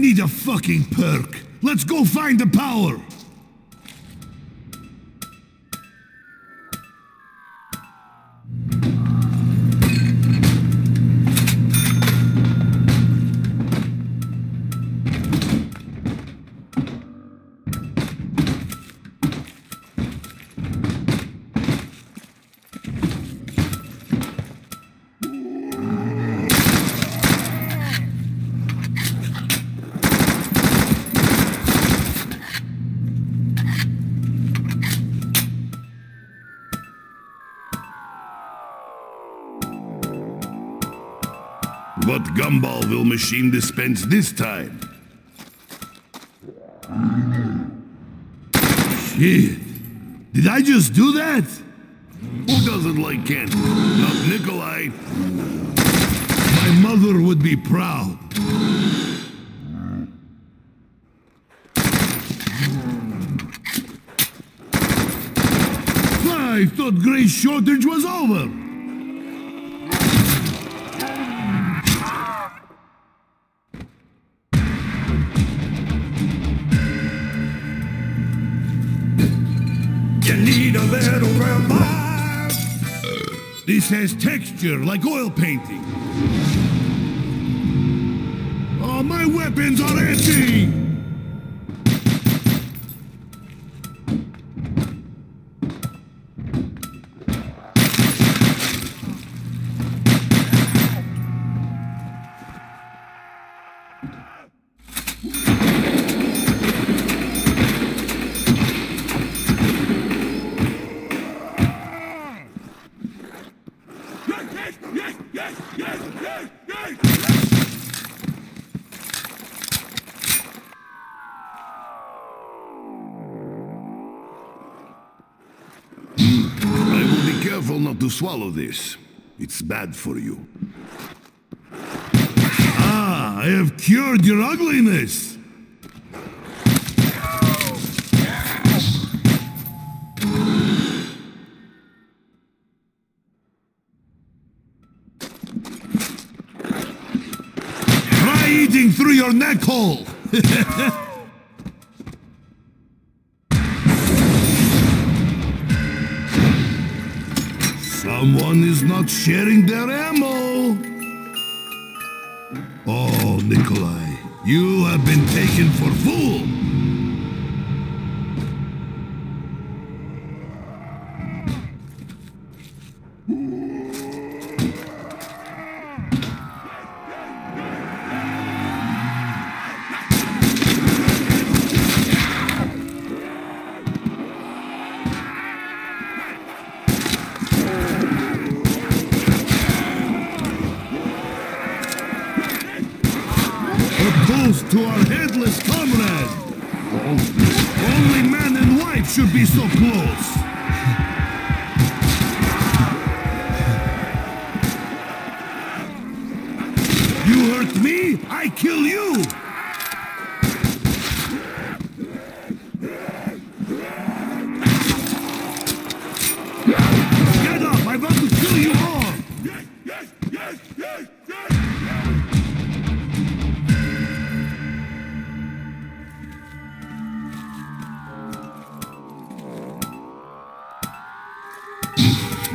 need a fucking perk. Let's go find the power. Machine dispense this time? Shit. Did I just do that? Who doesn't like Kent? Not Nikolai. My mother would be proud. I thought Gray's shortage was over. Need a little revive. This has texture like oil painting. Oh, my weapons are empty! Swallow this. It's bad for you. Ah, I have cured your ugliness! Try eating through your neck hole! Someone is not sharing their ammo! Oh, Nikolai, you have been taken for fool!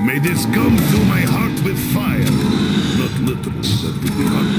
May this come through my heart with fire. Not literally, that.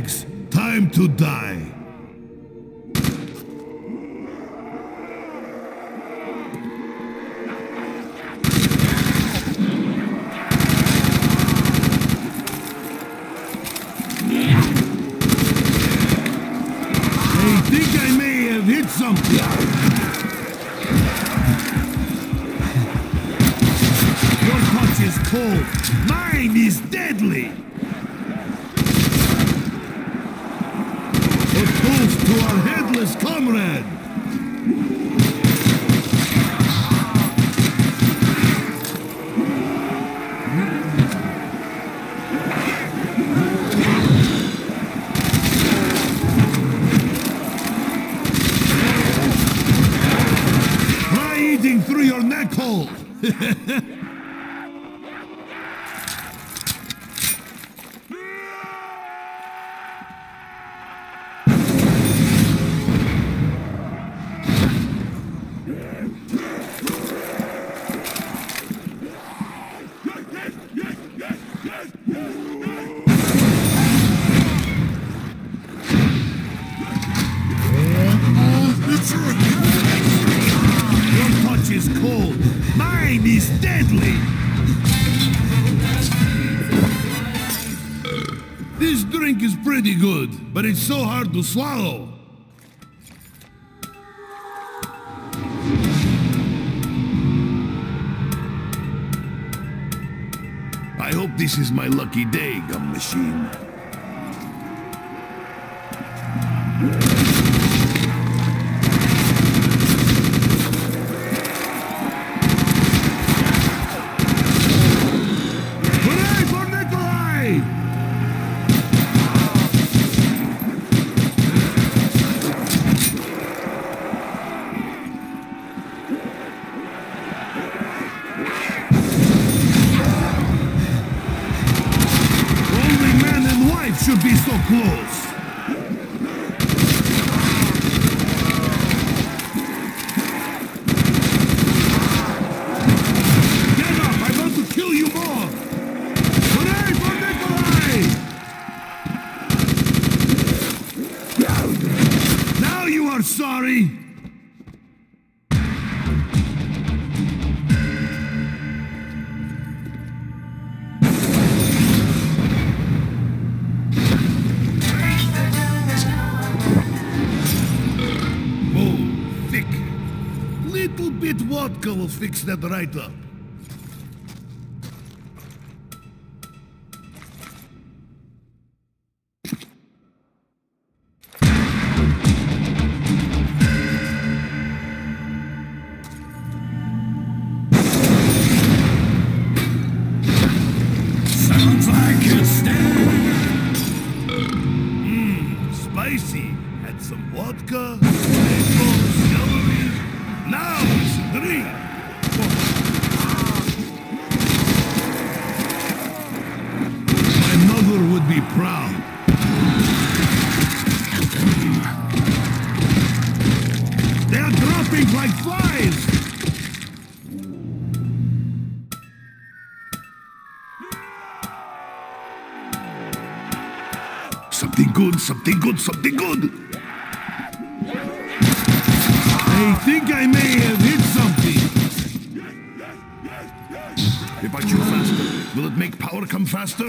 legs. Mm-hmm. but it's so hard to swallow. I hope this is my lucky day, gum machine. fix that right up. something good, something good. I think I may have hit something. If I chew faster, will it make power come faster?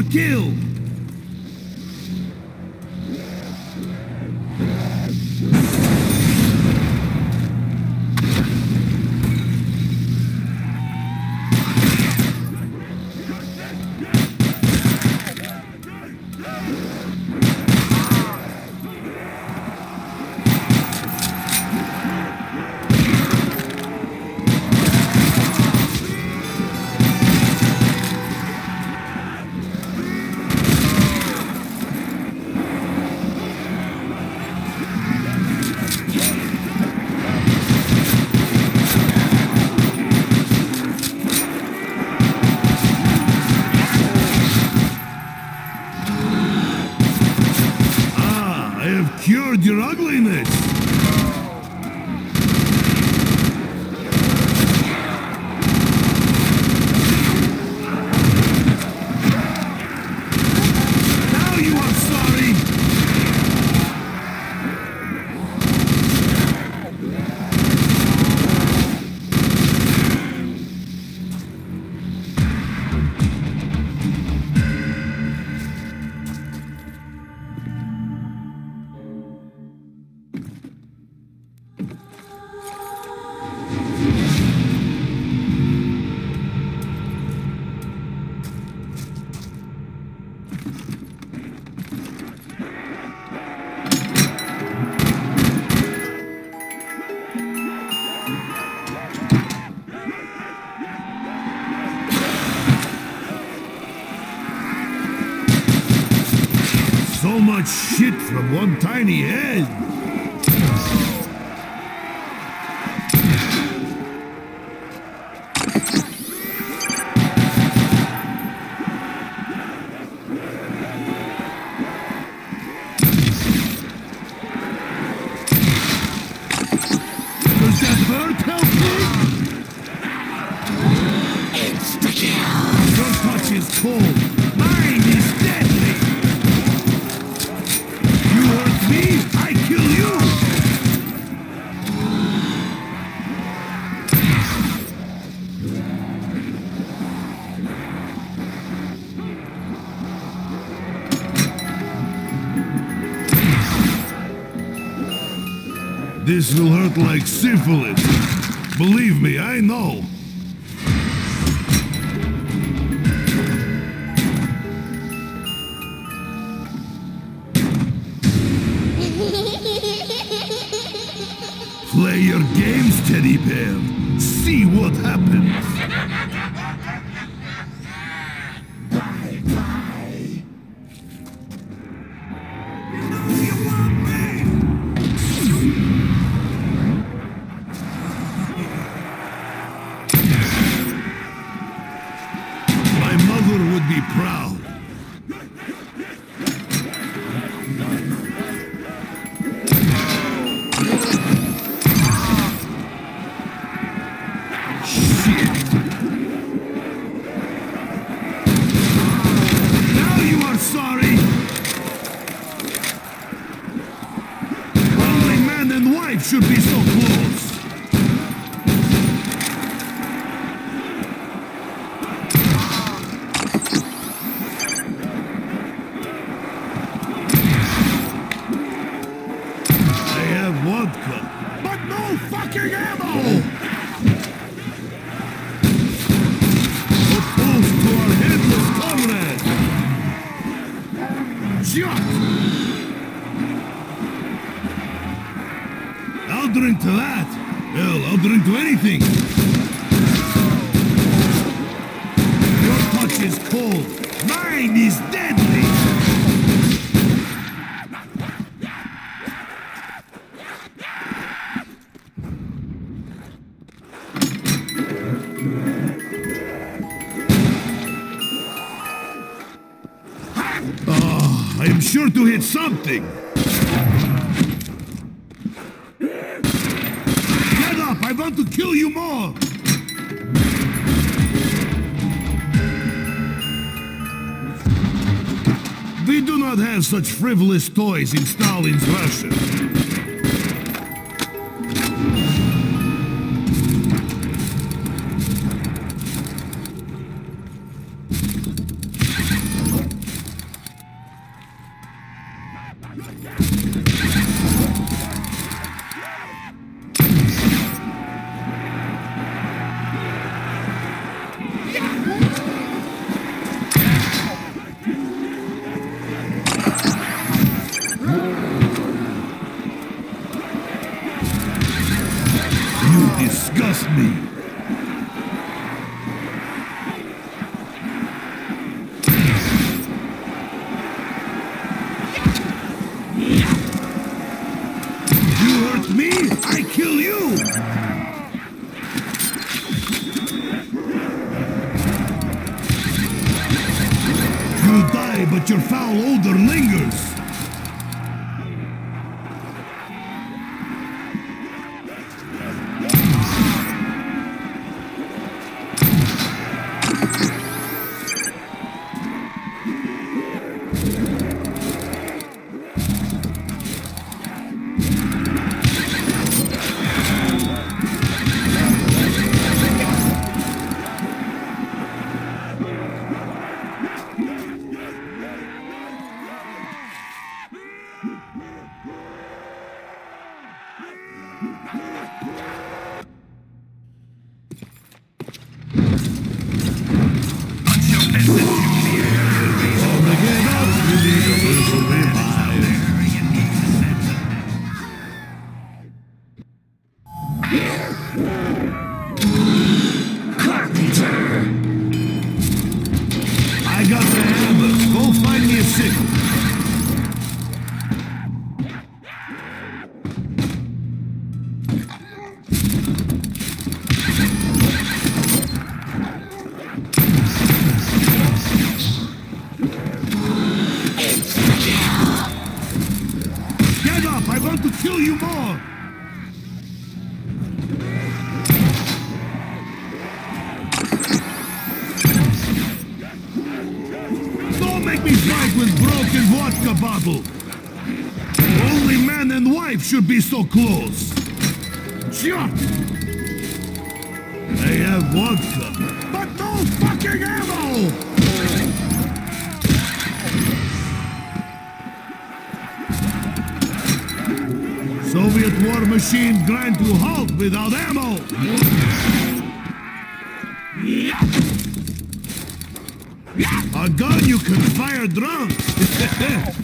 or kill! much shit from one tiny head. This will hurt like syphilis. Believe me, I know. Hit. Get up! I want to kill you more! We do not have such frivolous toys in Stalin's Russia. So close! Chuck! They have vodka, but no fucking ammo! Soviet war machine grind to halt without ammo! A gun you can fire drunk!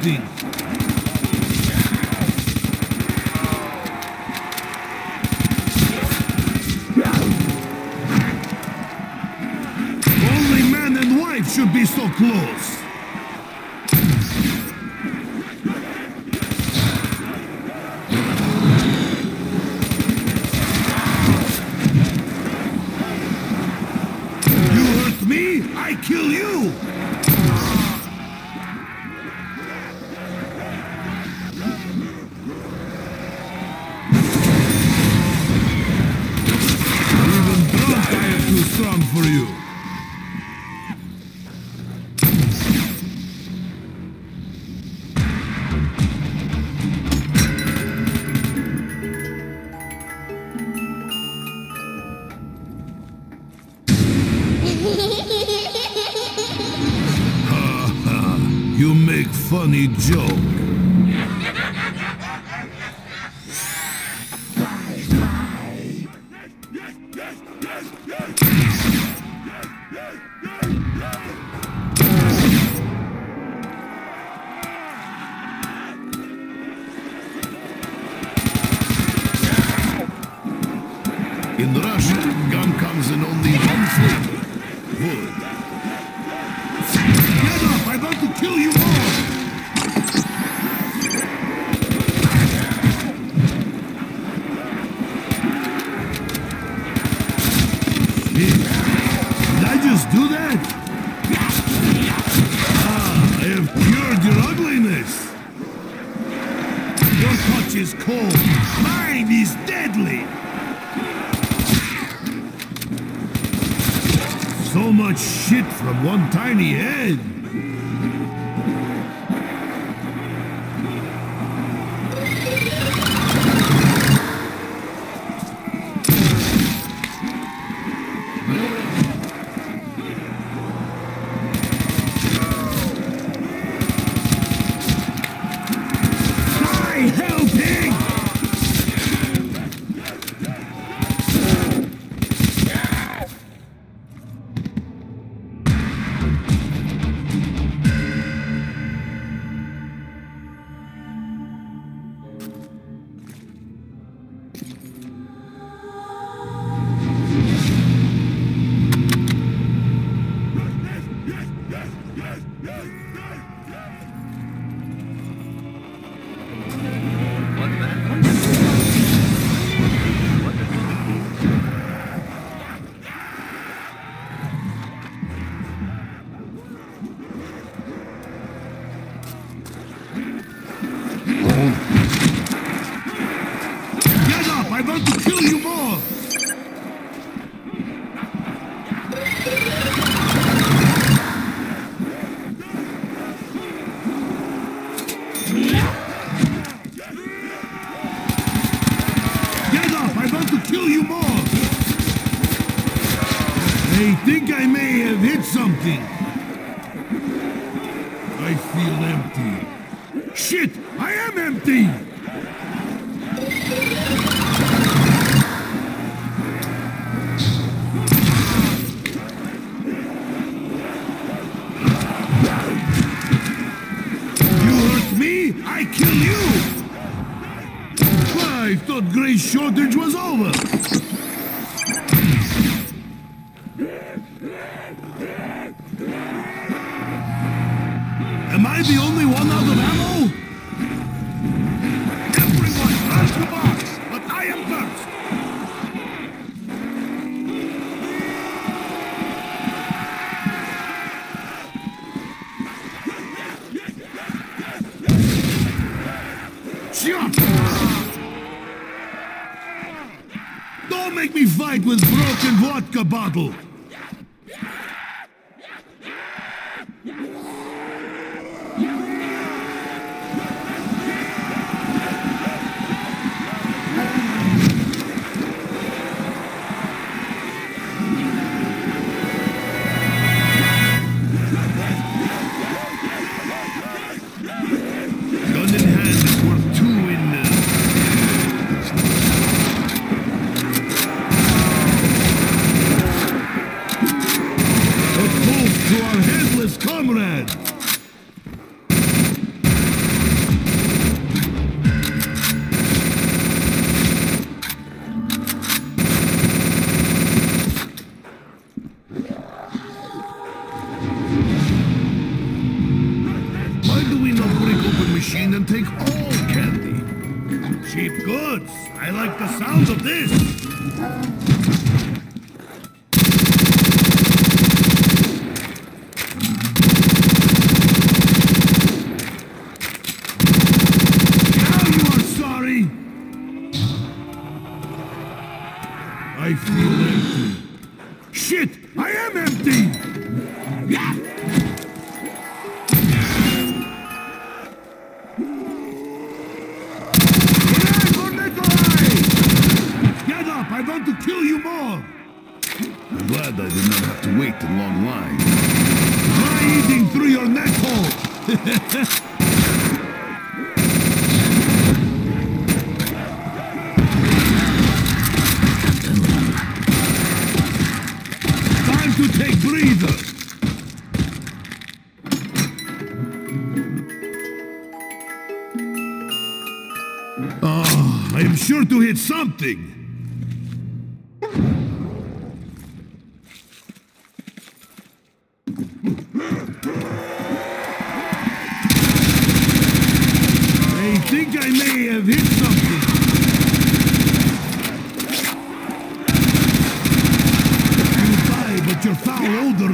something. Only man and wife should be so close. Funny joke. one tiny Don't make me fight with broken vodka bottle! something. I think I may have hit something. And by but your foul odor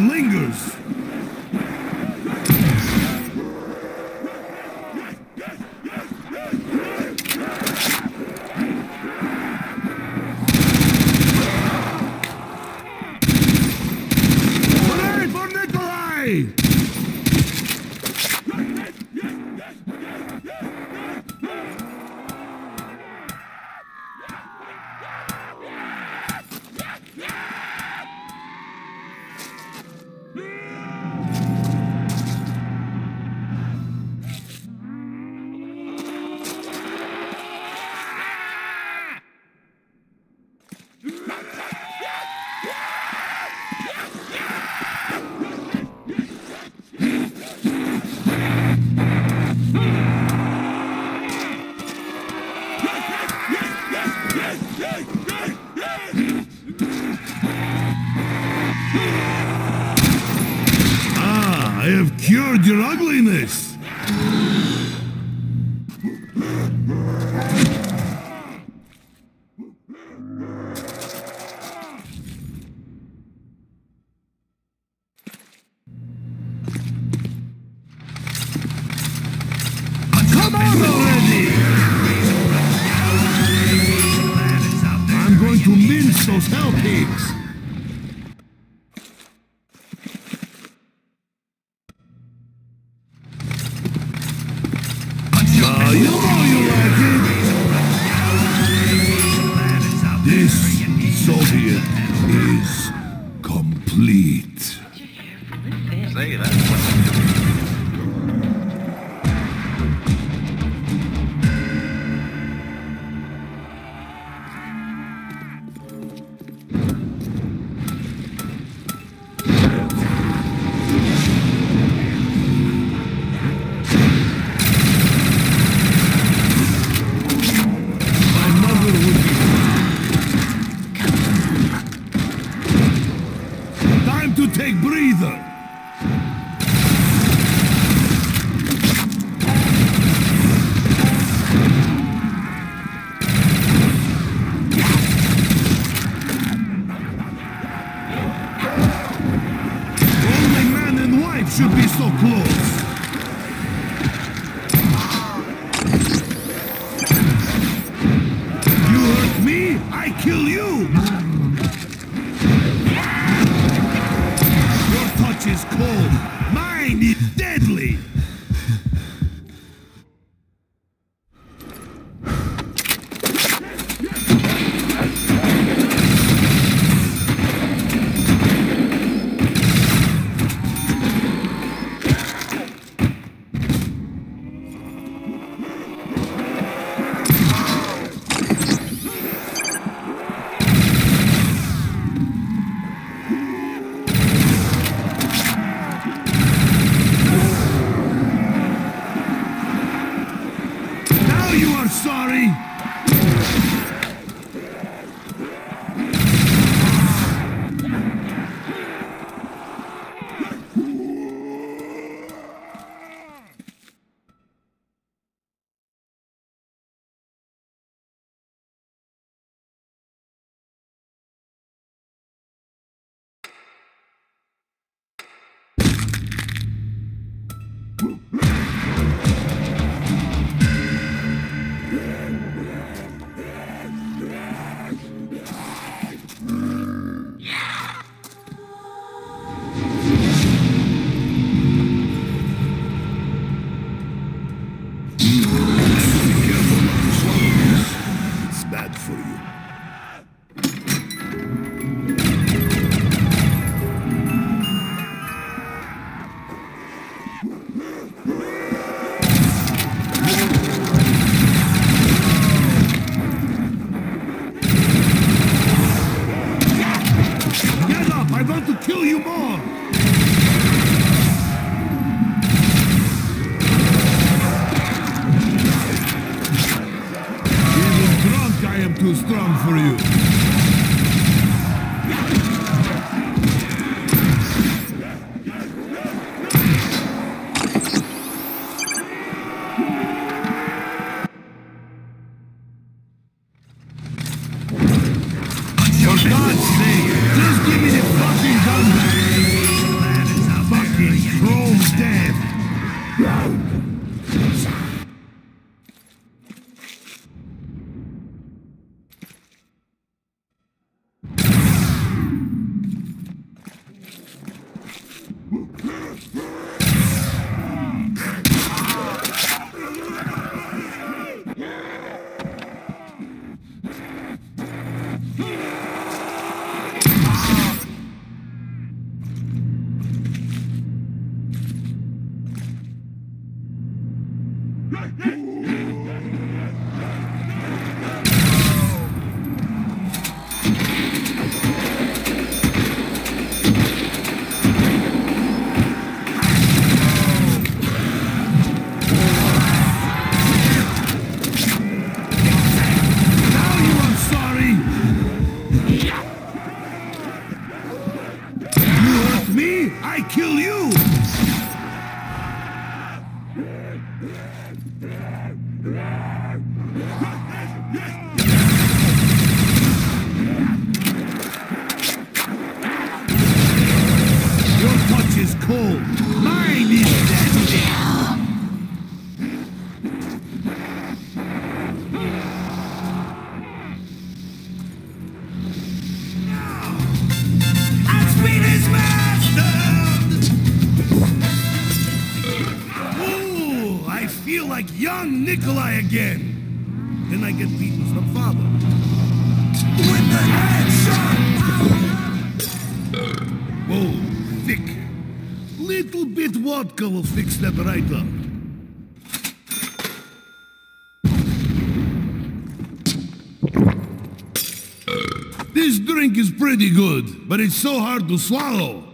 young Nikolai again. Then I get beaten from father. With the headshot! Whoa, thick. Little bit vodka will fix that right up. This drink is pretty good, but it's so hard to swallow.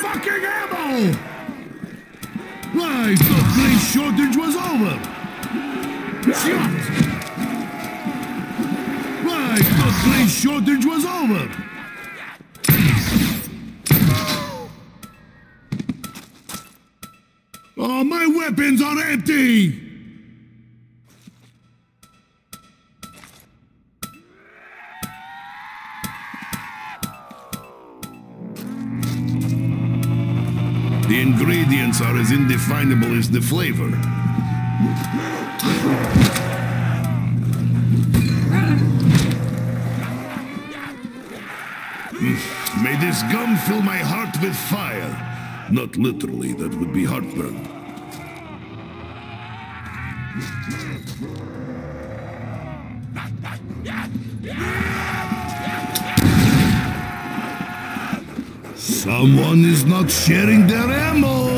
Fucking ammo! I thought grain shortage was over. Shit! I thought grain shortage was over. Oh, my weapons are empty! Are as indefinable as the flavor. Mm, May this gum fill my heart with fire. Not literally, that would be heartburn. Someone is not sharing their ammo.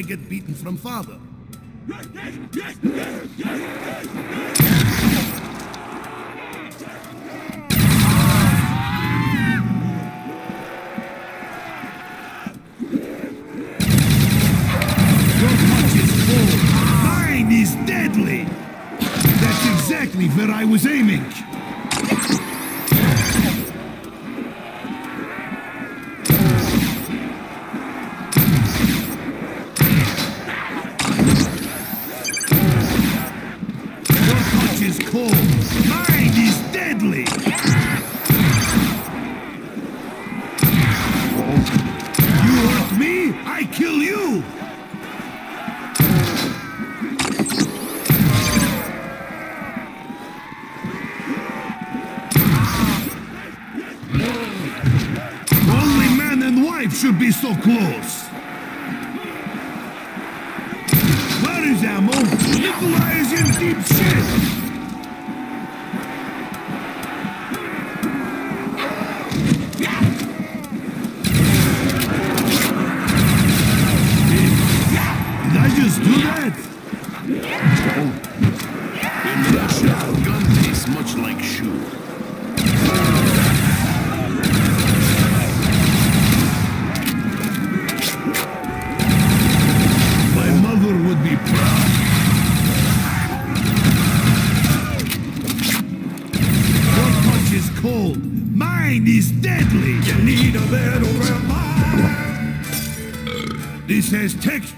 I get beaten from father. is cold. Mine is deadly. You hurt me, I kill you.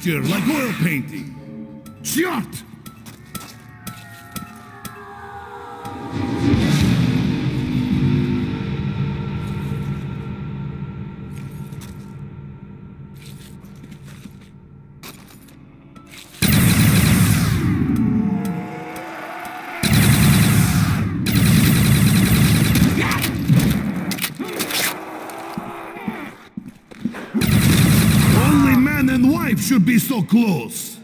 picture like oil paint. so close.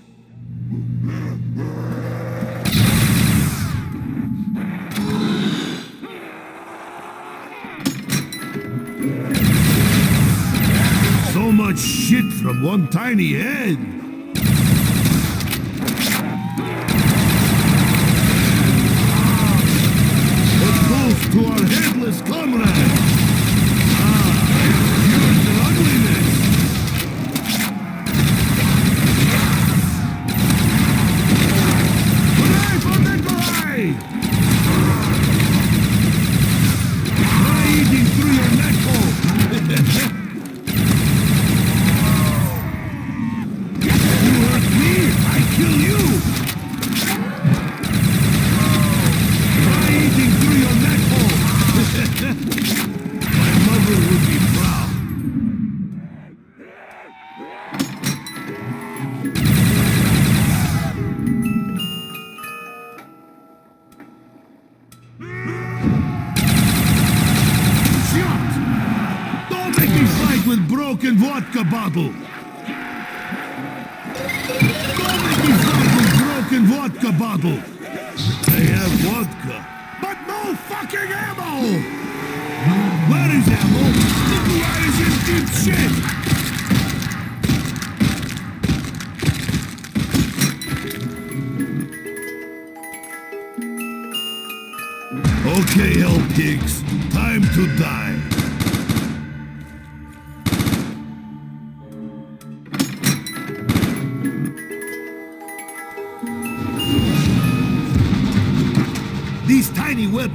So much shit from one tiny head.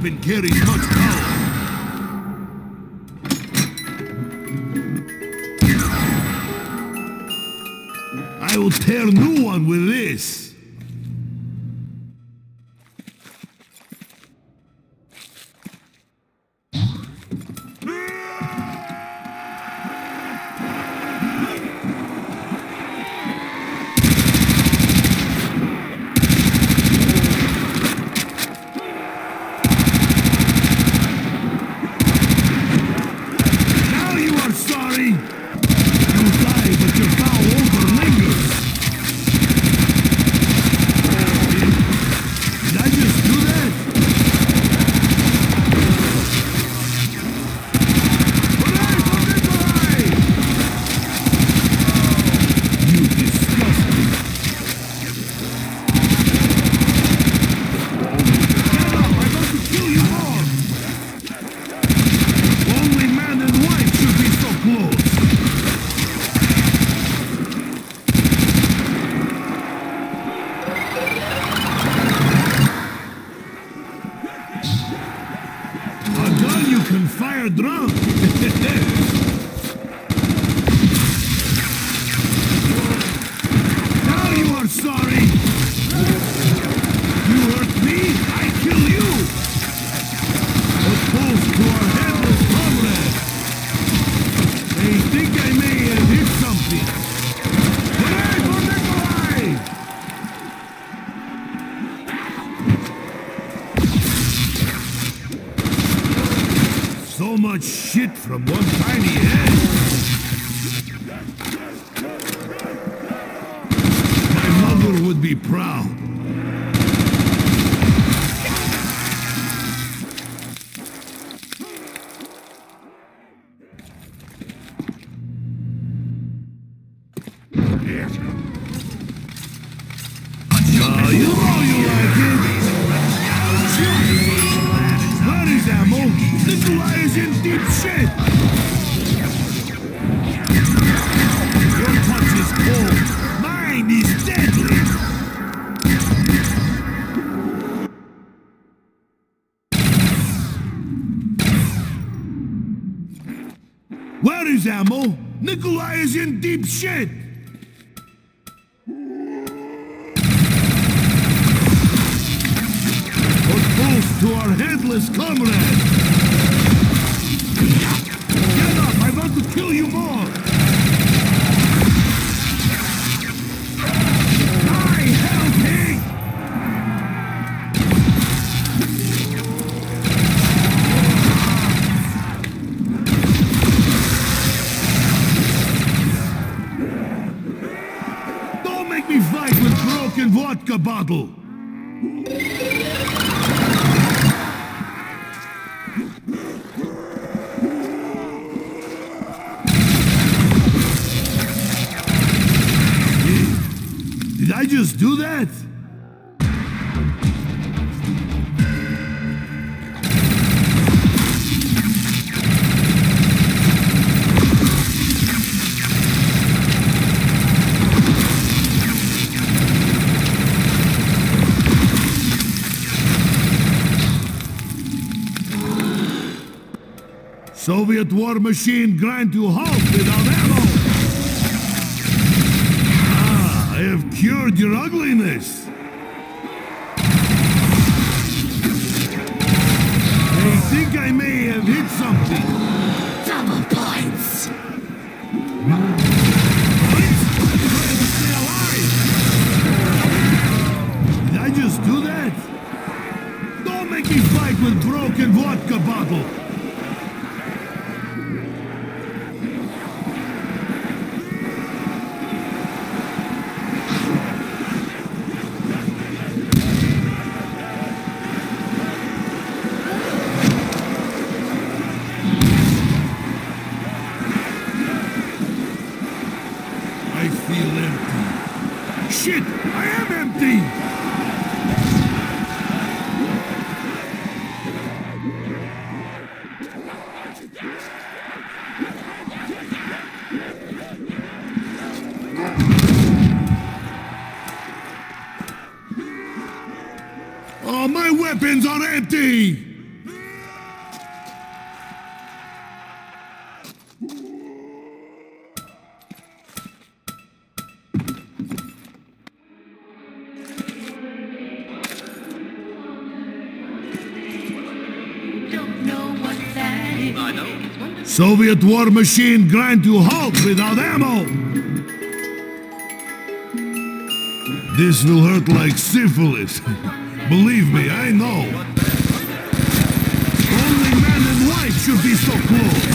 been carrying much power. Christian! Did I just do that? Soviet war machine grind you halt without ammo! Ah, I have cured your ugly! Soviet war machine grind to halt without ammo. This will hurt like syphilis. Believe me, I know. Only man and wife should be so close.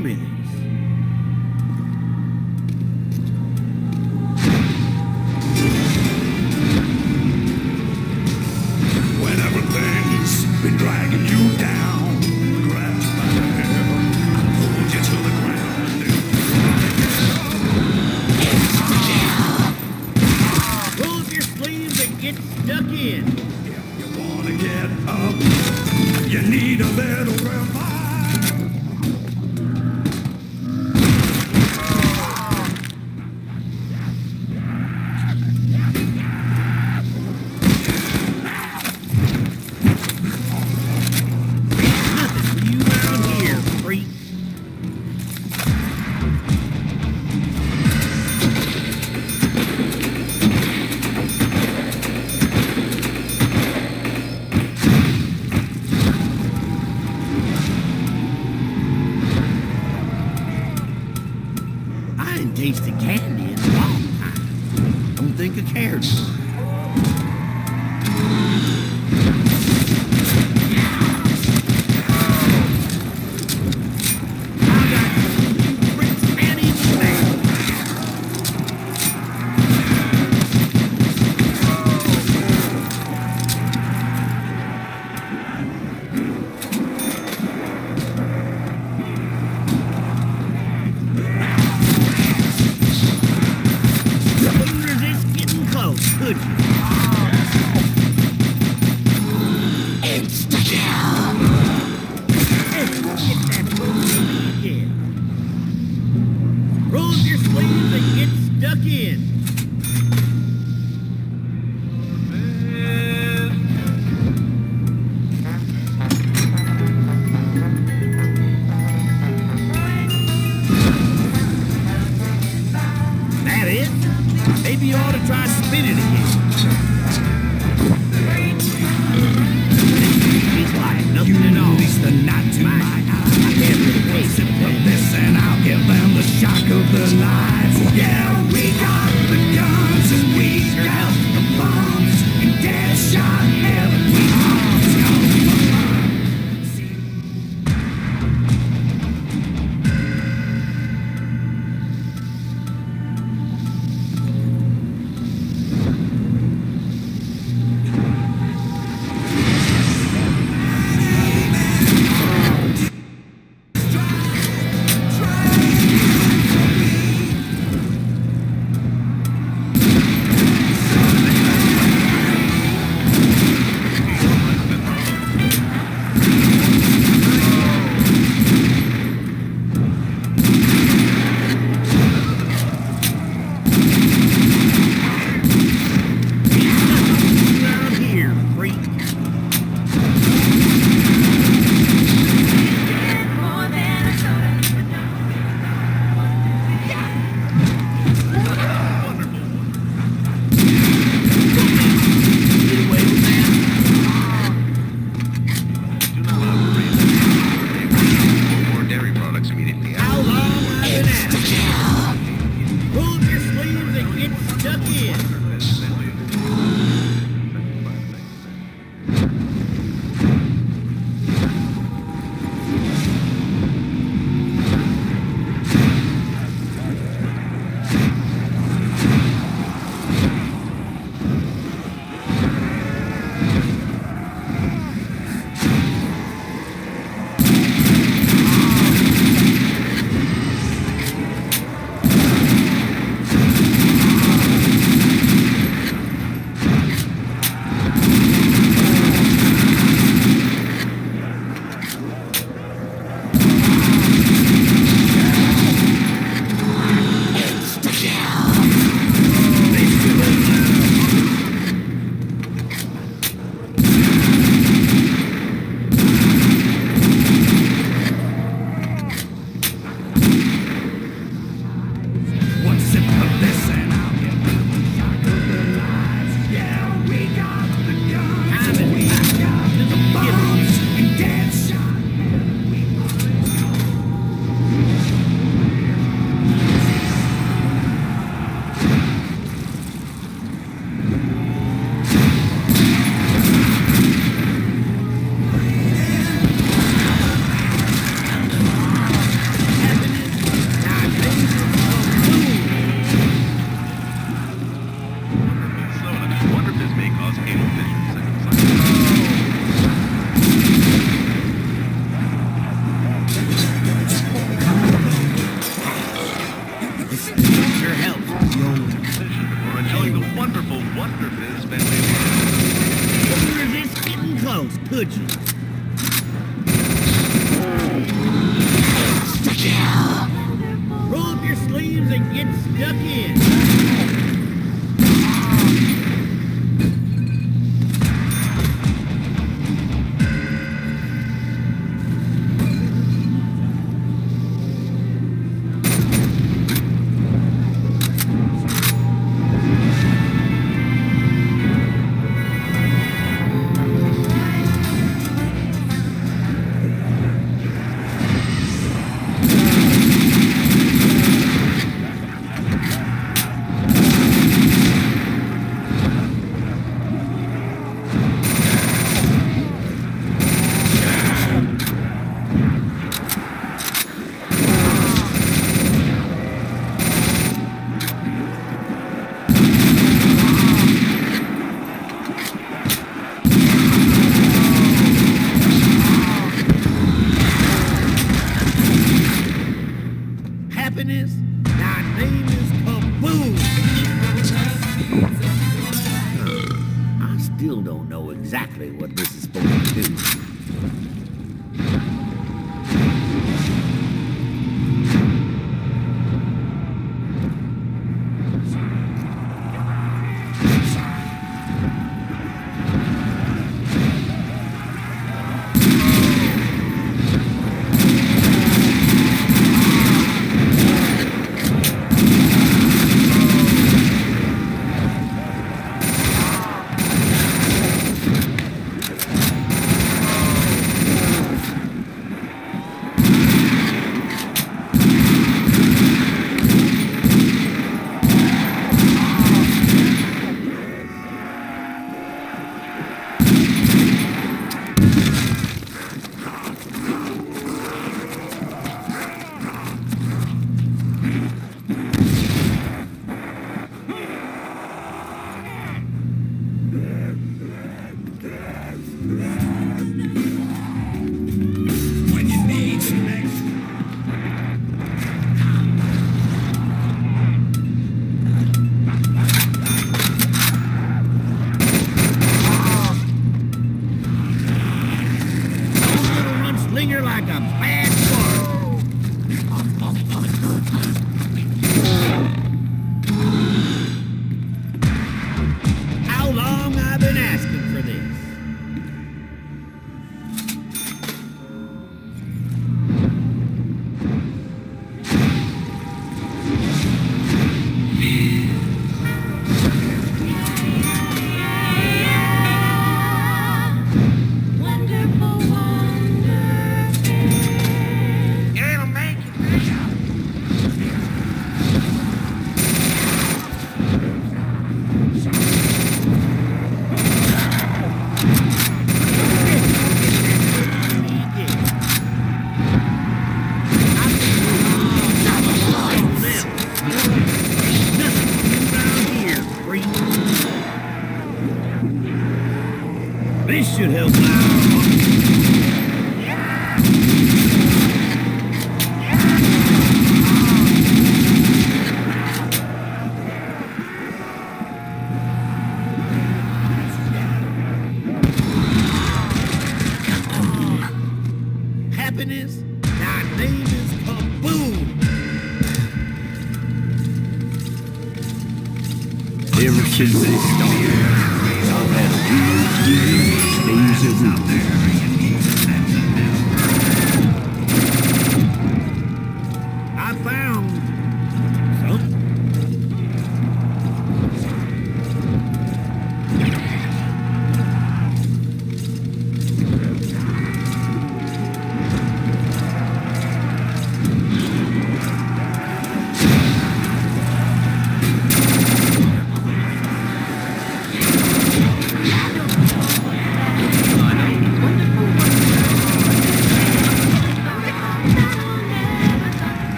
Tight.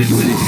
Ever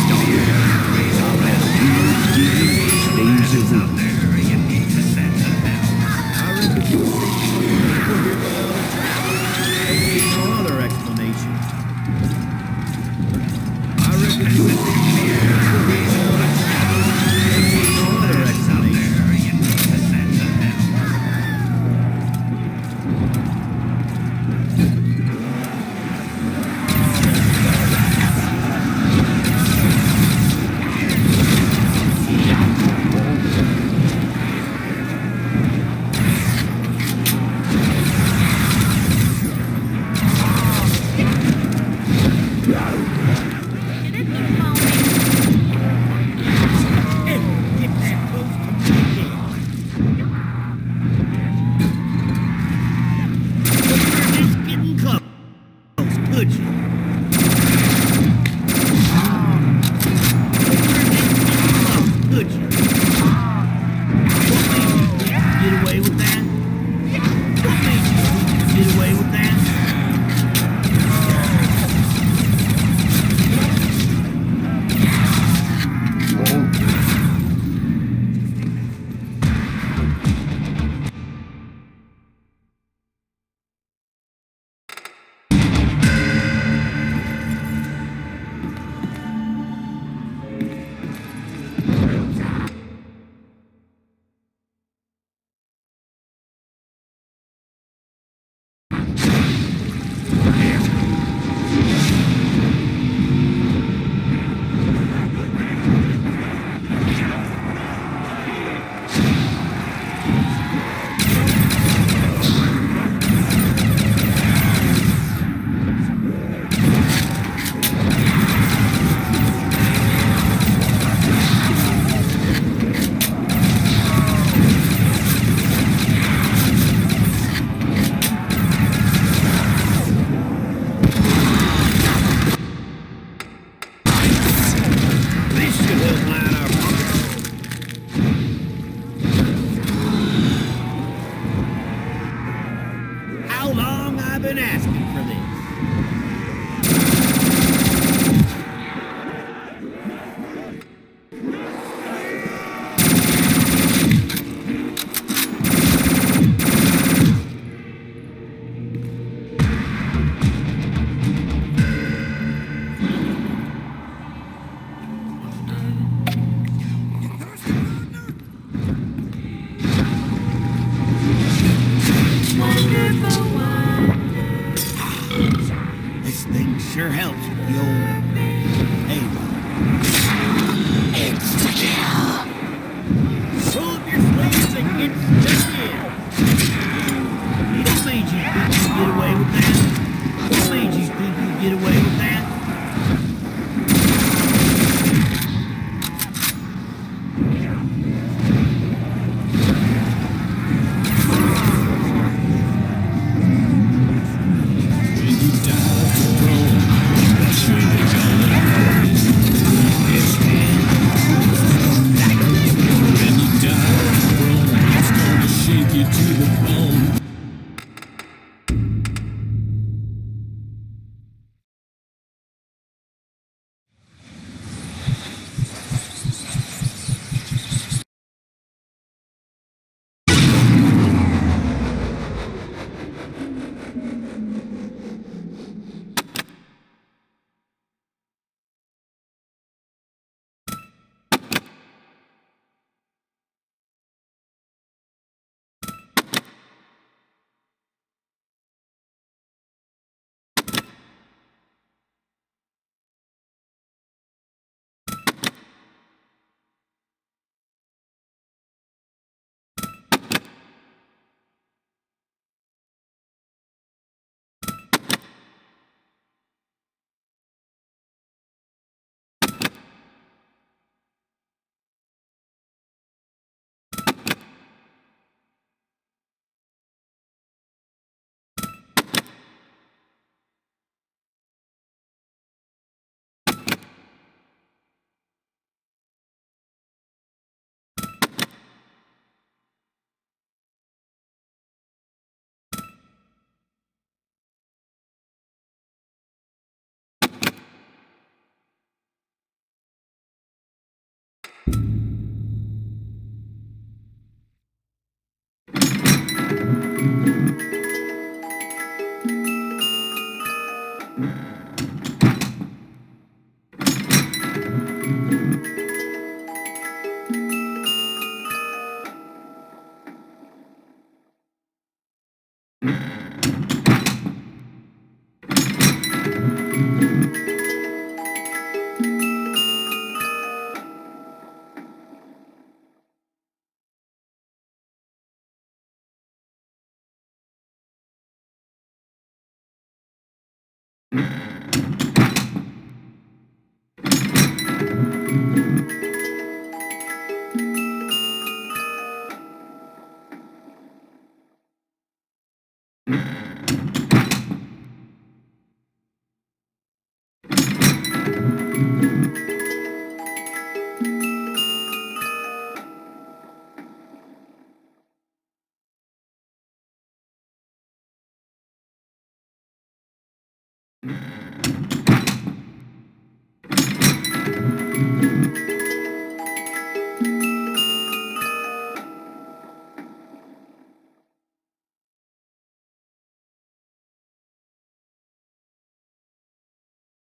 you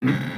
mm